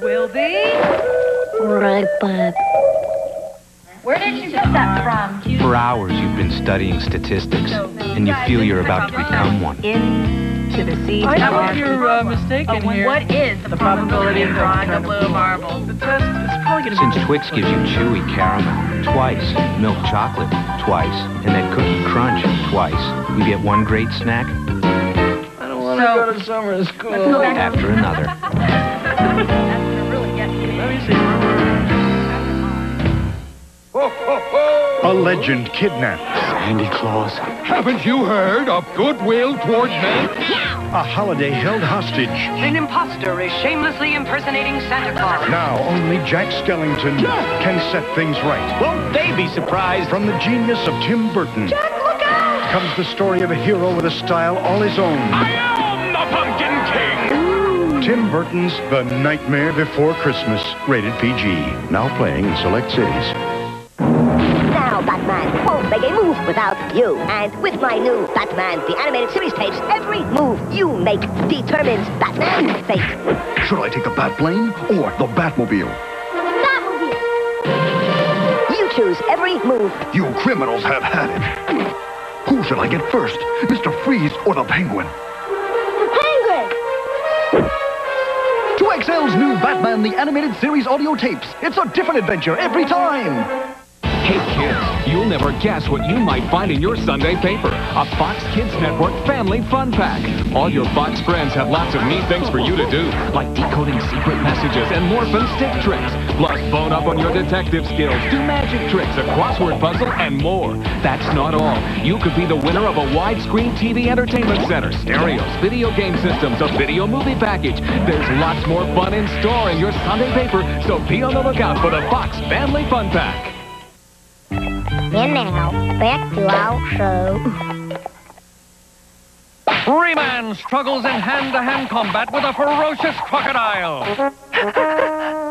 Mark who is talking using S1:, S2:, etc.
S1: will be...
S2: Right back.
S1: Where did you get that from?
S3: For hours you've been studying statistics, and you feel you're about to become one.
S1: Into the sea.
S4: I think you're uh, mistaken here.
S1: What is the probability of drawing a blue marble?
S4: The test is probably going to be...
S3: Since Twix gives you chewy caramel twice, milk chocolate twice, and that cookie crunch twice, you get one great snack
S4: I don't want to
S1: So-
S4: go to summer school.
S3: after another.
S5: A legend kidnaps.
S6: Sandy Claws.
S7: Haven't you heard of goodwill toward men?
S5: A holiday held hostage.
S8: An imposter is shamelessly impersonating Santa Claus.
S5: Now only Jack Skellington can set things right.
S6: Won't they be surprised?
S5: From the genius of Tim Burton Jack, look out! comes the story of a hero with a style all his own.
S7: I am the Pumpkin King!
S5: Tim Burton's The Nightmare Before Christmas, rated PG. Now playing in select cities.
S2: Batman won't make a move without you. And with my new Batman, the animated series tapes, every move you make determines Batman's fate.
S6: Should I take the Batplane or the Batmobile? Batmobile!
S2: You choose every move.
S6: You criminals have had it. Who should I get first? Mr. Freeze or the Penguin?
S2: The Penguin!
S6: 2XL's new Batman the Animated Series audio tapes. It's a different adventure every time.
S9: Hey kids, you'll never guess what you might find in your Sunday paper. A Fox Kids Network Family Fun Pack. All your Fox friends have lots of neat things for you to do, like decoding secret messages and morphin stick tricks. Plus, bone up on your detective skills, do magic tricks, a crossword puzzle, and more. That's not all. You could be the winner of a widescreen TV entertainment center, stereos, video game systems, a video movie package. There's lots more fun in store in your Sunday paper, so be on the lookout for the Fox Family Fun Pack.
S2: And now, back to our show.
S4: Rayman struggles in hand-to-hand combat with a ferocious crocodile.